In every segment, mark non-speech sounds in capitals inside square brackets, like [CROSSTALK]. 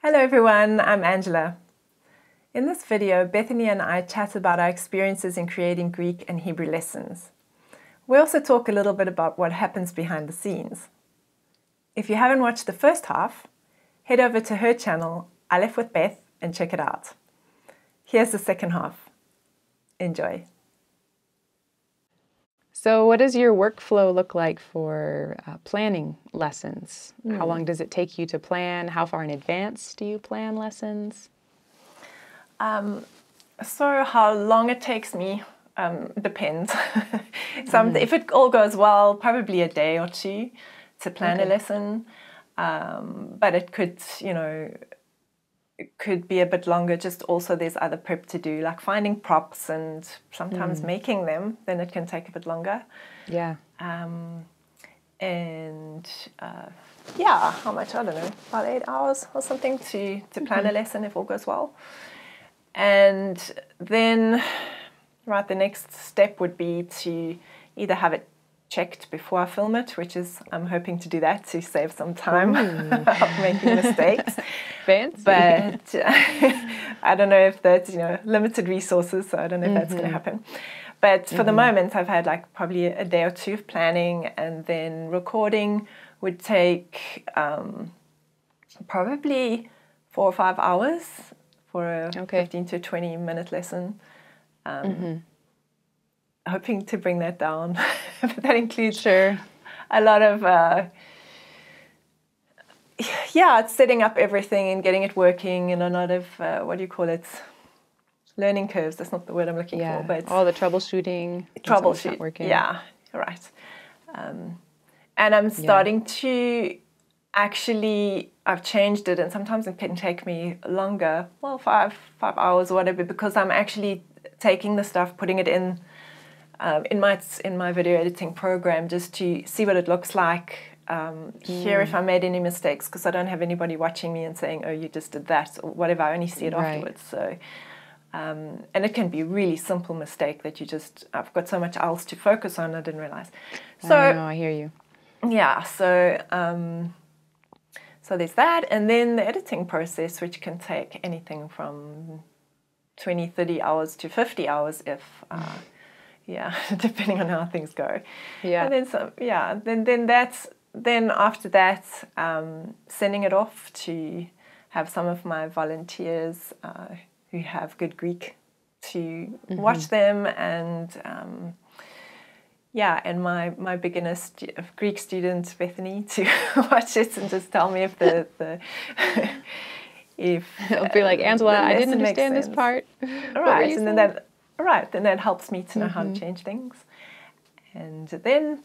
Hello everyone, I'm Angela. In this video, Bethany and I chat about our experiences in creating Greek and Hebrew lessons. We also talk a little bit about what happens behind the scenes. If you haven't watched the first half, head over to her channel, Aleph with Beth, and check it out. Here's the second half. Enjoy. So, what does your workflow look like for uh, planning lessons? Mm. How long does it take you to plan? How far in advance do you plan lessons? Um, so, how long it takes me um, depends. [LAUGHS] Some, mm. If it all goes well, probably a day or two to plan okay. a lesson. Um, but it could, you know, could be a bit longer. Just also, there's other prep to do, like finding props and sometimes mm. making them. Then it can take a bit longer. Yeah. Um, and uh, yeah, how much? I don't know, about eight hours or something to to plan mm-hmm. a lesson if all goes well. And then, right, the next step would be to either have it checked before I film it, which is I'm hoping to do that to save some time [LAUGHS] of making mistakes. [LAUGHS] Fancy. But [LAUGHS] I don't know if that's you know limited resources, so I don't know if mm-hmm. that's going to happen. But for mm-hmm. the moment, I've had like probably a day or two of planning, and then recording would take um, probably four or five hours for a okay. 15 to 20 minute lesson. Um, mm-hmm hoping to bring that down. [LAUGHS] but that includes sure. a lot of uh, yeah, it's setting up everything and getting it working, and a lot of uh, what do you call it? Learning curves. That's not the word I'm looking yeah. for, but all the troubleshooting. Troubleshoot. Working. Yeah, right. Um, and I'm starting yeah. to actually I've changed it and sometimes it can take me longer, well five five hours or whatever, because I'm actually taking the stuff, putting it in um, in my in my video editing program just to see what it looks like. Um, mm. Hear if I made any mistakes because I don't have anybody watching me and saying, "Oh, you just did that," or whatever. I only see it right. afterwards. So, um, and it can be a really simple mistake that you just I've got so much else to focus on. I didn't realize. So I, know, I hear you. Yeah. So. Um, so there's that, and then the editing process, which can take anything from 20, 30 hours to 50 hours if uh, yeah, [LAUGHS] depending on how things go. Yeah. And then some, yeah, then then that's then after that, um, sending it off to have some of my volunteers uh, who have good Greek to mm-hmm. watch them and um, yeah, and my my beginner stu- Greek student Bethany [LAUGHS] to watch it and just tell me if the the. [LAUGHS] if it'll be like Angela, I didn't understand this part. Right, and then that right, then that helps me to know mm-hmm. how to mm-hmm. change things. And then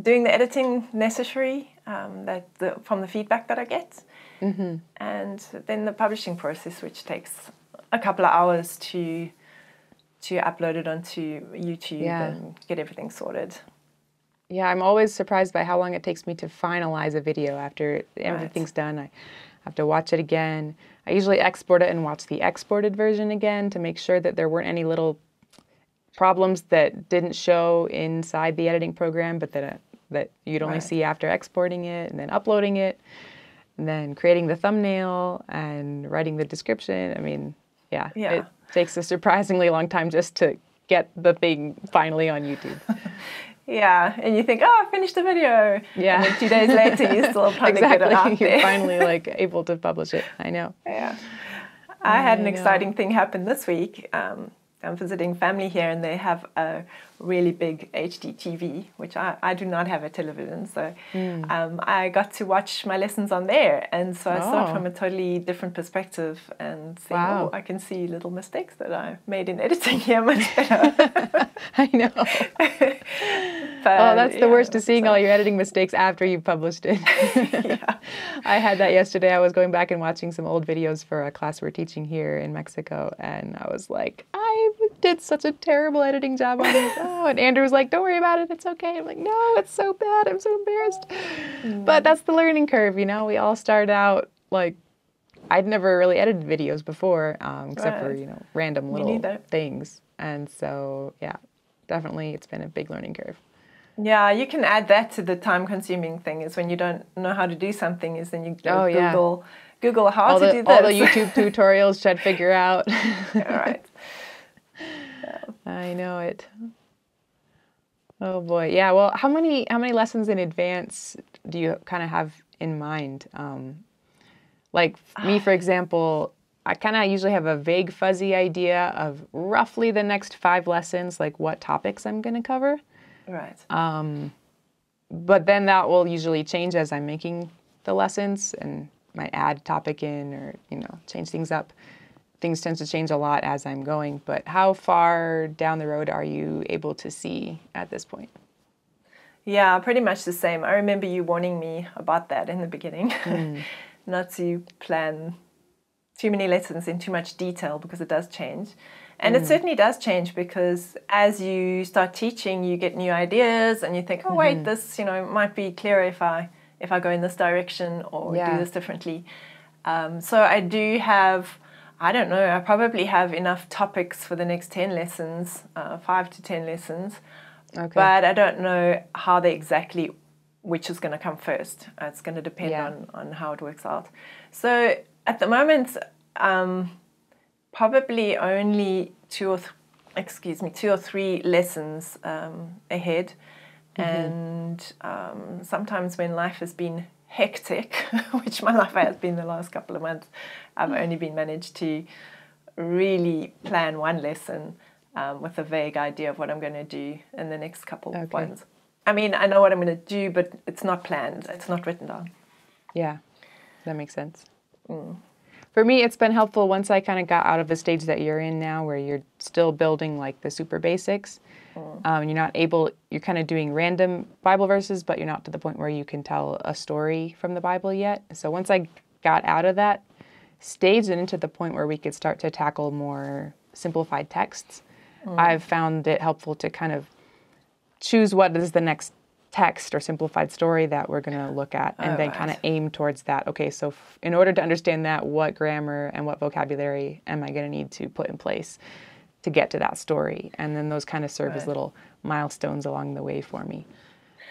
doing the editing necessary um, that the, from the feedback that I get. Mm-hmm. And then the publishing process, which takes a couple of hours to to upload it onto YouTube yeah. and get everything sorted. Yeah, I'm always surprised by how long it takes me to finalize a video after everything's right. done. I have to watch it again. I usually export it and watch the exported version again to make sure that there weren't any little problems that didn't show inside the editing program, but that uh, that you'd only right. see after exporting it and then uploading it, and then creating the thumbnail and writing the description. I mean, yeah, yeah. it takes a surprisingly long time just to get the thing finally on [LAUGHS] YouTube. Yeah, and you think, oh, I finished the video. Yeah. And two days later, you're still [LAUGHS] trying exactly. get it You're finally [LAUGHS] like able to publish it. I know. Yeah. I, I had an know. exciting thing happen this week. Um, I'm visiting family here, and they have a really big HD TV, which I, I do not have a television. So mm. um, I got to watch my lessons on there. And so I oh. saw it from a totally different perspective and wow. oh, I can see little mistakes that I made in editing here much [LAUGHS] better. [LAUGHS] I know. [LAUGHS] but, oh, that's the worst, is seeing so. all your editing mistakes after you've published it. yeah. I had that yesterday. I was going back and watching some old videos for a class we're teaching here in Mexico, and I was like, I did such a terrible editing job on this. [LAUGHS] Oh, and Andrew was like, "Don't worry about it. It's okay." I'm like, "No, it's so bad. I'm so embarrassed." Mm. But that's the learning curve, you know. We all start out like I'd never really edited videos before, um, except right. for you know random little things, and so yeah, definitely it's been a big learning curve. Yeah, you can add that to the time-consuming thing. Is when you don't know how to do something, is then you oh, Google. Yeah Google how all to the, do this. All the YouTube [LAUGHS] tutorials should figure out. all right. I know it. Oh boy, yeah. Well, how many how many lessons in advance do you kind of have in mind? Um, like me, for example, I kind of usually have a vague, fuzzy idea of roughly the next five lessons, like what topics I'm going to cover. Right. Um, but then that will usually change as I'm making the lessons and might add topic in or you know change things up. Things tend to change a lot as I'm going. But how far down the road are you able to see at this point? Yeah, pretty much the same. I remember you warning me about that in the beginning, mm. [LAUGHS] not to plan too many lessons in too much detail because it does change. And mm. it certainly does change because as you start teaching, you get new ideas and you think, oh, wait, mm-hmm. this you know might be clearer if I if I go in this direction or yeah. do this differently. Um, so I do have, I don't know, I probably have enough topics for the next 10 lessons, uh, five to 10 lessons. Okay. But I don't know how they exactly, which is going to come first. It's going to depend yeah. on, on how it works out. So at the moment, um, probably only two or th- excuse me two or three lessons um, ahead, mm-hmm. and um, sometimes when life has been hectic, [LAUGHS] which my life has been the last couple of months, I've mm. only been managed to really plan one lesson um, with a vague idea of what I'm going to do in the next couple okay. of ones. I mean, I know what I'm going to do, but it's not planned. It's not written down. Yeah, that makes sense. Mm for me, it's been helpful once I kind of got out of the stage that you're in now, where you're still building like the super basics. Mm. Um, you're not able, you're kind of doing random Bible verses, but you're not to the point where you can tell a story from the Bible yet. So once I got out of that stage and into the point where we could start to tackle more simplified texts, mm. I've found it helpful to kind of choose what is the next text or simplified story that we're going to look at and oh, then right. kind of aim towards that okay so f- in order to understand that what grammar and what vocabulary am i going to need to put in place to get to that story and then those kind of serve right. as little milestones along the way for me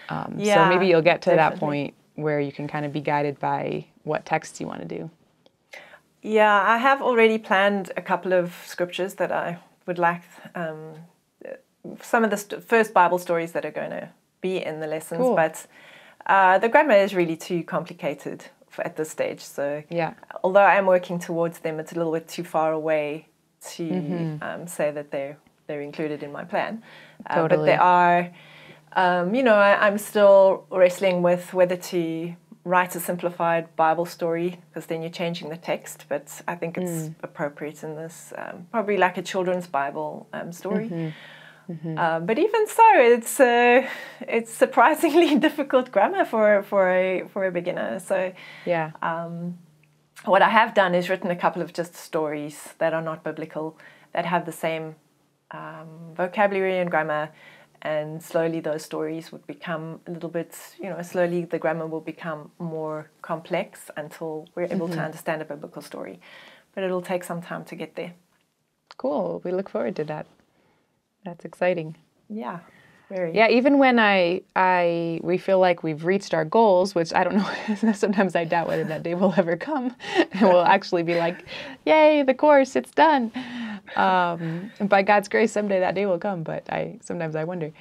um, yeah, so maybe you'll get to definitely. that point where you can kind of be guided by what texts you want to do yeah i have already planned a couple of scriptures that i would like um, some of the st- first bible stories that are going to be in the lessons, cool. but uh, the grammar is really too complicated for, at this stage. So yeah, although I am working towards them, it's a little bit too far away to mm-hmm. um, say that they're they're included in my plan. Uh, totally. But they are. Um, you know, I, am still wrestling with whether to write a simplified Bible story because then you're changing the text. But I think it's mm. appropriate in this, um, probably like a children's Bible um, story. Mm-hmm. Mm-hmm. Uh, but even so, it's uh, it's surprisingly [LAUGHS] difficult grammar for for a for a beginner. So yeah. Um, what I have done is written a couple of just stories that are not biblical that have the same um, vocabulary and grammar, and slowly those stories would become a little bit, you know, slowly the grammar will become more complex until we're able mm-hmm. to understand a biblical story. But it'll take some time to get there. Cool. We look forward to that. That's exciting. Yeah. Very. Yeah, even when I I we feel like we've reached our goals, which I don't know, [LAUGHS] sometimes I doubt whether that day will ever come, [LAUGHS] and we'll actually be like, "Yay, the course, it's done." Um, and by God's grace, someday that day will come. But I sometimes I wonder.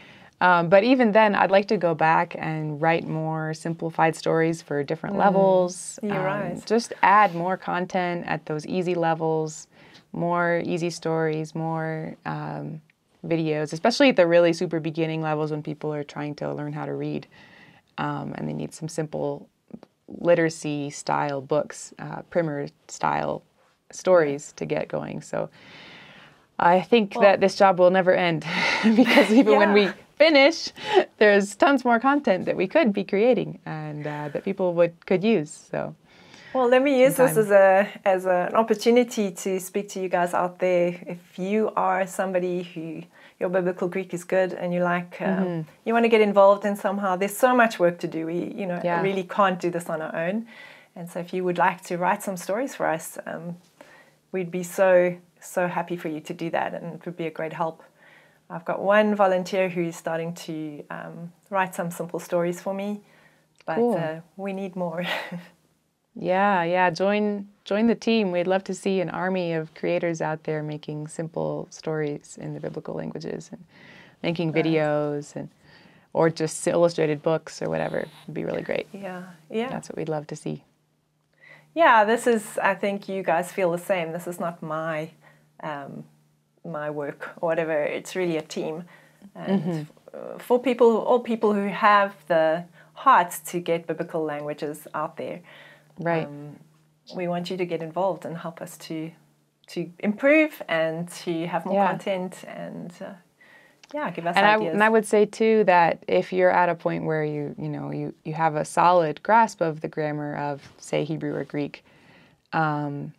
Um, but even then, I'd like to go back and write more simplified stories for different mm, levels. You're um, right. Just add more content at those easy levels, more easy stories, more um, videos, especially at the really super beginning levels when people are trying to learn how to read um, and they need some simple literacy style books, uh, primer style stories to get going. So I think well, that this job will never end [LAUGHS] because even yeah. when we finish, there's tons more content that we could be creating and uh, that people would could use. So. Well, let me use this as a as an opportunity to speak to you guys out there. If you are somebody who your biblical Greek is good and you like um, mm-hmm. you want to get involved in somehow, there's so much work to do. We you know yeah. really can't do this on our own. And so, if you would like to write some stories for us, um, we'd be so so happy for you to do that, and it would be a great help. I've got one volunteer who's starting to um, write some simple stories for me, but cool. uh, we need more. [LAUGHS] Yeah, yeah. Join join the team. We'd love to see an army of creators out there making simple stories in the biblical languages and making videos and or just illustrated books or whatever. It'd be really great. Yeah, yeah. That's what we'd love to see. Yeah, this is. I think you guys feel the same. This is not my um, my work or whatever. It's really a team, and mm-hmm. for people, all people who have the heart to get biblical languages out there. Right. Um, we want you to get involved and help us to to improve and to have more yeah. content and uh, yeah, give us and ideas. I, and I would say too that if you're at a point where you you know you you have a solid grasp of the grammar of say Hebrew or Greek, um,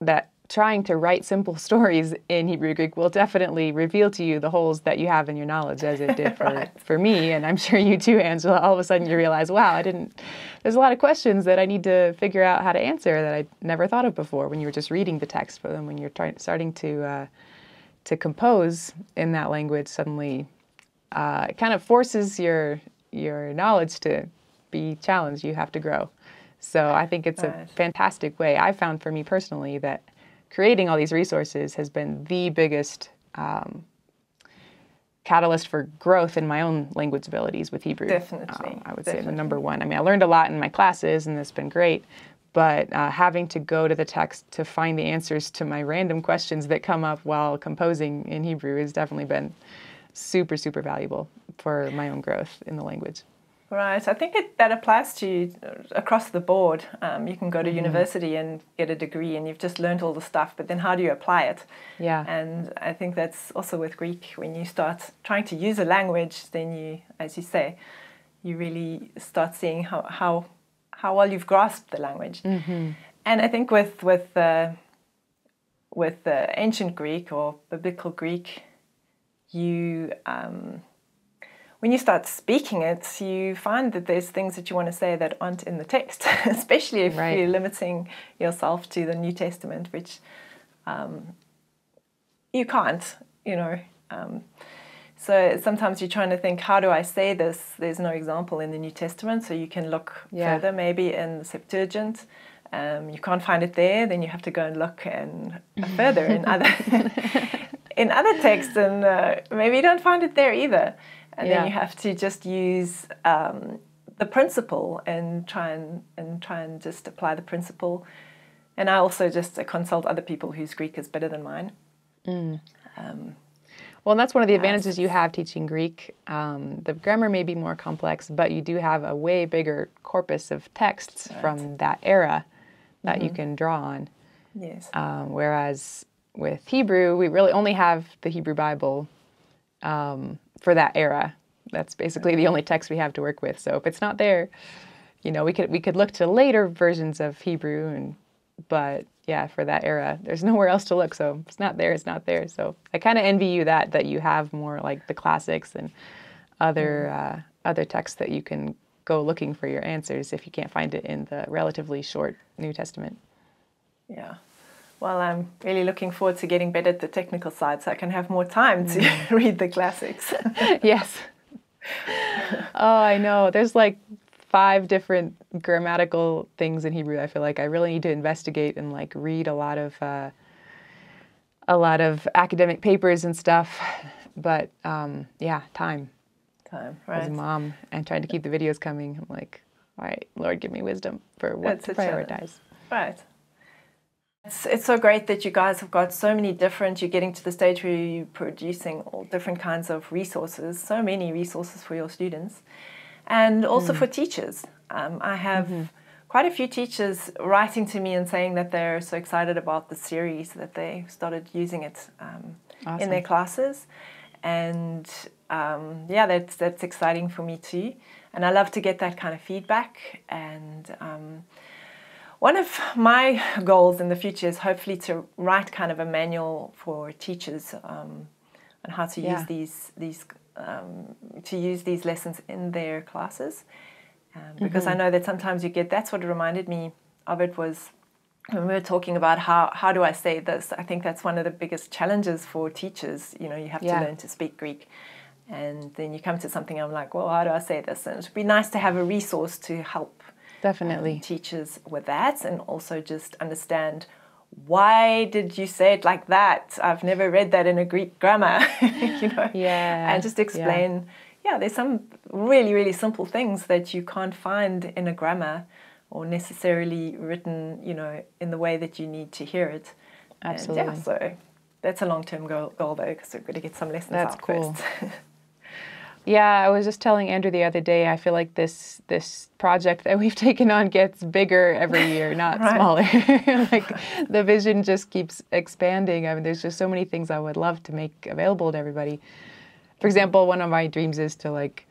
that trying to write simple [LAUGHS] stories in Hebrew Greek will definitely reveal to you the holes that you have in your knowledge, as it did [LAUGHS] for, right. for me. And I'm sure you too, Angela. All of a sudden you realize, wow, I didn't, there's a lot of questions that I need to figure out how to answer that I never thought of before when you were just reading the text. But then when you're trying, starting to, uh, to compose in that language, suddenly uh, it kind of forces your, your knowledge to be challenged. You have to grow. So I think it's a fantastic way. I found for me personally that creating all these resources has been the biggest um, catalyst for growth in my own language abilities with Hebrew. Definitely. Um, I would Definitely. say the number one. I mean, I learned a lot in my classes, and it's been great. But uh, having to go to the text to find the answers to my random questions that come up while composing in Hebrew has definitely been super, super valuable for my own growth in the language. Right. I think it, that applies to across the board. Um, you can go to mm-hmm. university and get a degree, and you've just learned all the stuff. But then, how do you apply it? Yeah. And I think that's also with Greek. When you start trying to use a language, then you, as you say, you really start seeing how how, how well you've grasped the language. Mm-hmm. And I think with with uh, with uh, ancient Greek or biblical Greek, you um, when you start speaking it, you find that there's things that you want to say that aren't in the text, [LAUGHS] especially if right. you're limiting yourself to the New Testament, which um, you can't, you know. Um, so sometimes you're trying to think, how do I say this? There's no example in the New Testament, so you can look yeah. further, maybe in the Septuagint. Um, you can't find it there, then you have to go and look and [LAUGHS] further in other [LAUGHS] in other texts, and uh, maybe you don't find it there either and yeah. then you have to just use um, the principle and try and and try and just apply the principle. And I also just uh, consult other people whose Greek is better than mine. Mm. Um, well, and that's one of the advantages you have teaching Greek. Um, the grammar may be more complex, but you do have a way bigger corpus of texts right. from that era that mm-hmm. you can draw on. Yes. Um, whereas with Hebrew, we really only have the Hebrew Bible um, for that era. That's basically the only text we have to work with. So if it's not there, you know, we could we could look to later versions of Hebrew and but yeah, for that era, there's [LAUGHS] nowhere else to look. So it's not there, it's not there. So I kind of envy you that that you have more like the classics and other mm-hmm. uh, other texts that you can go looking for your answers if you can't find it in the relatively short New Testament. Yeah. Well, I'm really looking forward to getting better at the technical side so I can have more time to mm. [LAUGHS] read the classics. [LAUGHS] yes. Oh, I know. There's like five different grammatical things in Hebrew. I feel like I really need to investigate and like read a lot of uh, a lot of academic papers and stuff. But um, yeah, time. Time, right. As a mom and trying to keep the videos coming, I'm like, all right, Lord, give me wisdom for what That's to prioritize. Right. It's, it's so great that you guys have got so many different, you're getting to the stage where you're producing all different kinds of resources, so many resources for your students, and also mm. for teachers. Um, I have mm-hmm. quite a few teachers writing to me and saying that they're so excited about the series that they started using it um, awesome. in their classes. And um, yeah, that's, that's exciting for me too. And I love to get that kind of feedback and um, one of my goals in the future is hopefully to write kind of a manual for teachers um, on how to yeah. use these these um, to use these lessons in their classes. Um, because mm-hmm. I know that sometimes you get that's what reminded me of it was when we were talking about how how do I say this. I think that's one of the biggest challenges for teachers. You know, you have yeah. to learn to speak Greek. And then you come to something, I'm like, well, how do I say this? And it'd be nice to have a resource to help definitely um, teachers with that, and also just understand why did you say it like that? I've never read that in a Greek grammar, [LAUGHS] you know. Yeah. And just explain. Yeah. yeah, there's some really really simple things that you can't find in a grammar or necessarily written, you know, in the way that you need to hear it. Absolutely. And yeah, so that's a long term goal, goal though, because we've got to get some lessons that's out cool. first. [LAUGHS] Yeah, I was just telling Andrew the other day. I feel like this this project that [LAUGHS] we've taken on gets bigger every year, [LAUGHS] not smaller. [LAUGHS] like the vision just keeps expanding. I mean, there's just so many things I would love to make available to everybody. For example, one of my dreams is to like,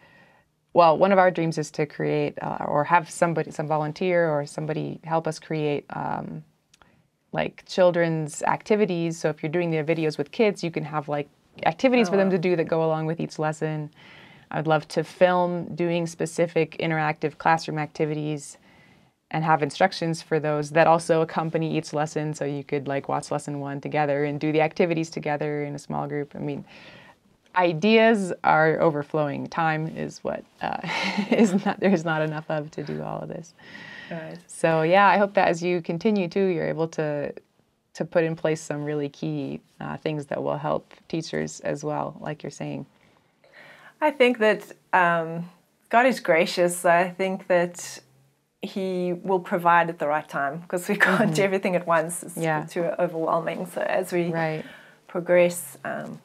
well, one of our dreams is to create uh, or have somebody, some volunteer or somebody help us create. Um, like children's activities. So if you're doing the videos with kids, you can have like activities oh, for them to do that go along with each lesson. I'd love to film doing specific interactive classroom activities and have instructions for those that also accompany each lesson so you could like watch lesson one together and do the activities together in a small group. I mean, ideas are overflowing. Time is what uh, [LAUGHS] is not there's not enough of to do all of this. Right. So yeah, I hope that as you continue to, you're able to to put in place some really key uh, things that will help teachers as well, like you're saying. I think that um, God is gracious. I think that He will provide at the right time because we can't mm-hmm. do everything at once. It's yeah. too overwhelming. So as we right. progress, um,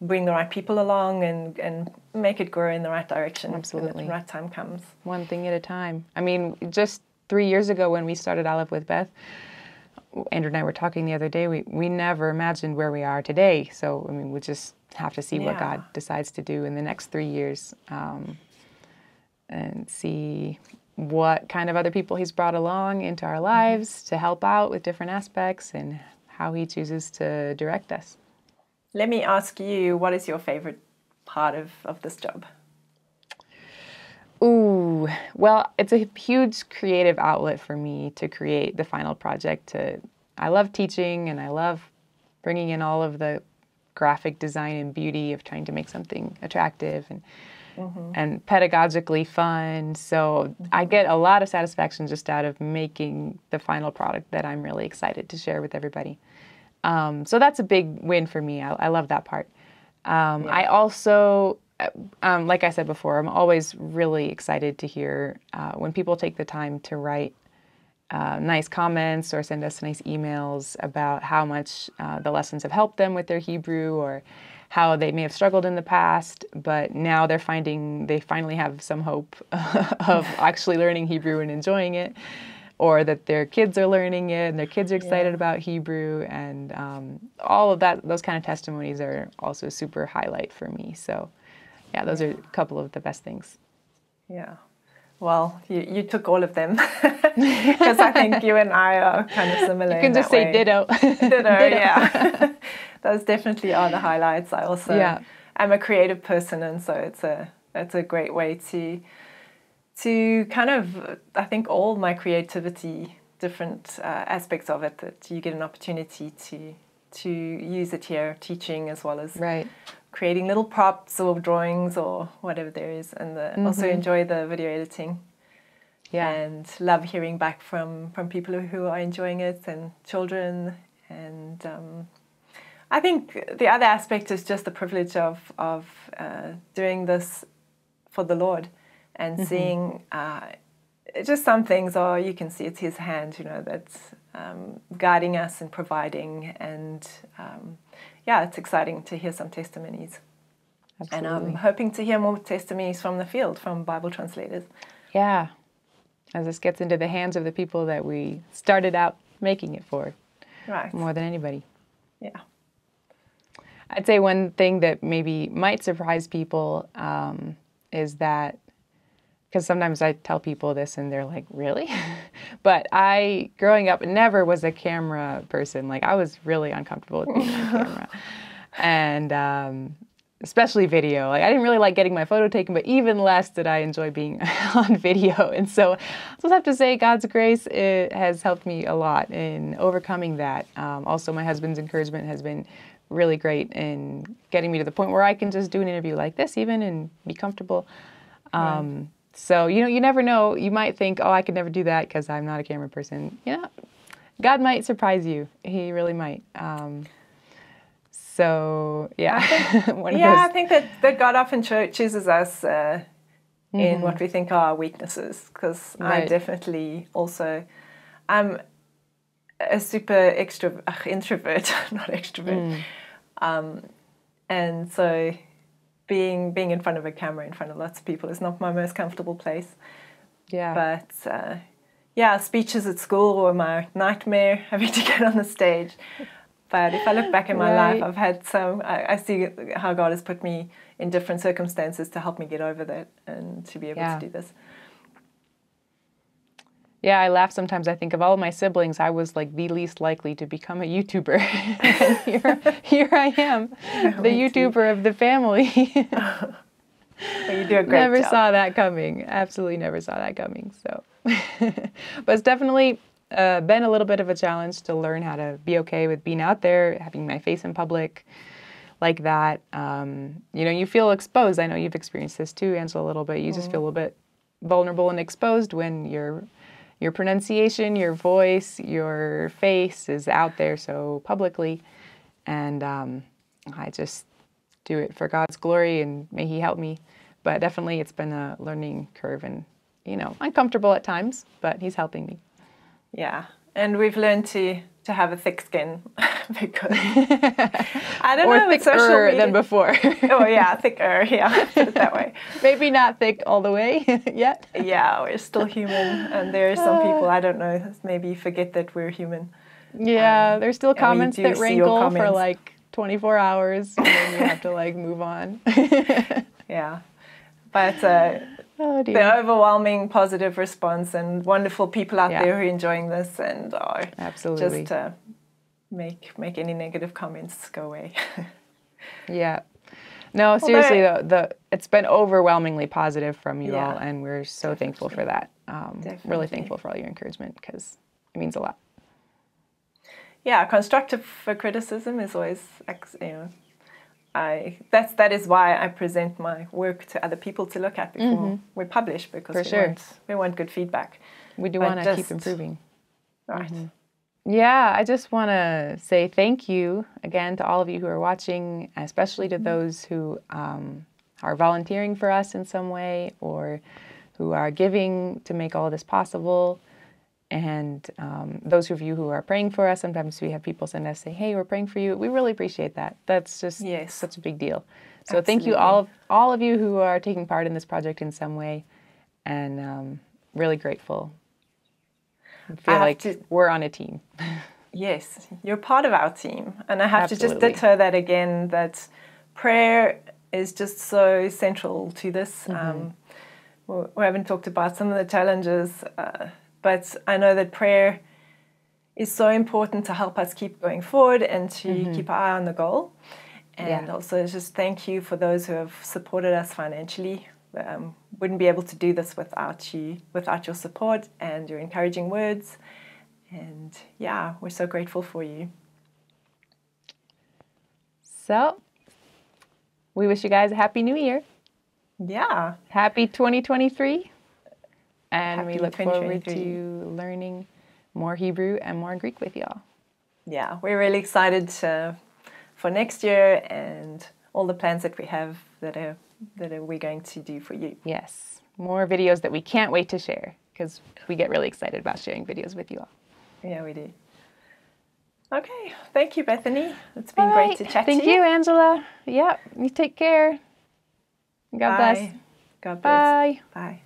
bring the right people along and, and make it grow in the right direction. Absolutely. the right time comes. One thing at a time. I mean, just three years ago when we started Aleph with Beth, Andrew and I were talking the other day, we, we never imagined where we are today. So, I mean, we just have to see yeah. what God decides to do in the next three years um, and see what kind of other people He's brought along into our lives mm-hmm. to help out with different aspects and how He chooses to direct us. Let me ask you what is your favorite part of, of this job? Ooh, well, it's a huge creative outlet for me to create the final project. To I love teaching and I love bringing in all of the graphic design and beauty of trying to make something attractive and mm-hmm. and pedagogically fun. So I get a lot of satisfaction just out of making the final product that I'm really excited to share with everybody. Um, so that's a big win for me. I, I love that part. Um, yeah. I also, uh, um, like I said before, I'm always really excited to hear uh, when people take the time to write uh, nice comments or send us nice emails about how much uh, the lessons have helped them with their Hebrew or how they may have struggled in the past, but now they're finding they finally have some hope [LAUGHS] of [LAUGHS] actually learning Hebrew and enjoying it, or that their kids are learning it and their kids are excited yeah. about Hebrew, and um, all of that. Those kind of testimonies are also a super highlight for me. So, yeah, those yeah. are a couple of the best things. Yeah. Well, you, you took all of them [LAUGHS] because I think you and I are kind of similar. You can just say way. ditto. [LAUGHS] ditto, [LAUGHS] ditto. yeah. Those definitely are the highlights. I also yeah. am a creative person, and so it's a it's a great way to to kind of I think all my creativity, different uh, aspects of it, that you get an opportunity to to use it here, teaching as well as right creating little props or drawings or whatever there is, and the, mm-hmm. also enjoy the video editing. Yeah. And love hearing back from, from people who are enjoying it and children. And um, I think the other aspect is just the privilege of, of uh, doing this for the Lord and mm-hmm. seeing uh, just some things are, you can see it's His hand, you know, that's um, guiding us and providing and um, yeah, it's exciting to hear some testimonies. Absolutely. And I'm hoping to hear more testimonies from the field, from Bible translators. Yeah, as this gets into the hands of the people that we started out making it for. Right. More than anybody. Yeah. I'd say one thing that maybe might surprise people um, is that because sometimes I tell people this and they're like, really? [LAUGHS] but I, growing up, never was a camera person. Like, I was really uncomfortable with being on camera. [LAUGHS] And um, especially video. Like, I didn't really like getting my photo taken, but even less did I enjoy being [LAUGHS] on video. And so I just have to say, God's grace it has helped me a lot in overcoming that. Um, also, my husband's encouragement has been really great in getting me to the point where I can just do an interview like this, even and be comfortable. Um, right so you know, you never know. You might think, "Oh, I could never do that because I'm not a camera person." Yeah, God might surprise you. He really might. Um, so yeah, I think, [LAUGHS] yeah, I think that, that God often chooses us uh, mm-hmm. in what we think are our weaknesses. Because right. I definitely also, I'm a super uh, introvert, [LAUGHS] not extrovert, mm. um, and so being being in front of a camera in front of lots of people is not my most comfortable place. Yeah, but. Uh, yeah, speeches at school were my nightmare [LAUGHS] having to get on the stage. But if I look back in my right. life, I've had some, I, I, see how God has put me in different circumstances to help me get over that and to be able yeah. to do this. Yeah, I laugh sometimes. I think of all of my siblings, I was like the least likely to become a YouTuber. [LAUGHS] here, here I am, [LAUGHS] the YouTuber of the family. [LAUGHS] well, you do a great never job. saw that coming. Absolutely never saw that coming. So, but it's definitely uh, been a little bit of a challenge to learn how to be okay with being out there, having my face in public like that. Um, you know, you feel exposed. I know you've experienced this too, Angela, a little bit. You mm-hmm. just feel a little bit vulnerable and exposed when your your pronunciation, your voice, your face is out there so publicly. And um, I just do it for God's glory and may He help me. But definitely, it's been a learning curve and you know uncomfortable at times, but He's helping me. Yeah, and we've learned to to have a thick skin [LAUGHS] [LAUGHS] because [LAUGHS] I don't or know thicker than before. [LAUGHS] oh yeah, thicker. Yeah, that way. Maybe not thick all the way yet. Yeah, we're still human, and there are some people I don't know maybe forget that we're human. Yeah, um, there's still comments that rankle comments. for like 24 hours, and then you have to like move on. yeah, but. Uh, Oh, the overwhelming positive response and wonderful people out yeah. there who are enjoying this and are absolutely just uh, make make any negative comments go away. [LAUGHS] yeah. No, seriously though, the it's been overwhelmingly positive from you yeah, all, and we're so definitely. thankful for that. Um, really thankful for all your encouragement because it means a lot. Yeah, constructive criticism is always, you know, I that's that is why I present my work to other people to look at before mm-hmm. we publish because For we sure. want we want good feedback. We do want to keep improving. Right. Mm-hmm. Yeah, I just want to say thank you again to all of you who are watching, especially to mm-hmm. those who um, are volunteering for us in some way or who are giving to make all this possible. And um, those of you who are praying for us, sometimes we have people send us say, "Hey, we're praying for you." We really appreciate that. That's just yes. such a big deal. So Absolutely. thank you all of all of you who are taking part in this project in some way, and um, really grateful. I feel I like to, we're on a team. yes, you're part of our team, and I have Absolutely. to just deter that again. That prayer is just so central to this. Mm-hmm. Um, we haven't talked about some of the challenges. Uh, but I know that prayer is so important to help us keep going forward and to mm-hmm. keep our eye on the goal. And yeah. also, just thank you for those who have supported us financially. Um, wouldn't be able to do this without you, without your support and your encouraging words. And yeah, we're so grateful for you. So, we wish you guys a happy new year. Yeah. Happy 2023. And Happy we look forward to learning more Hebrew and more Greek with y'all. Yeah, we're really excited to, for next year and all the plans that we have that are that are we're going to do for you. Yes, more videos that we can't wait to share because we get really excited about sharing videos with you all. Yeah, we do. Okay, thank you, Bethany. It's been right. great to chat thank to you. Thank you, Angela. Yeah, you take care. God Bye. bless. God bless. Bye. Bye.